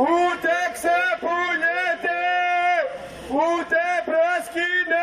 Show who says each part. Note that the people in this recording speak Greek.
Speaker 1: ούτε ξεπουλιέται, ούτε προσκυνέται.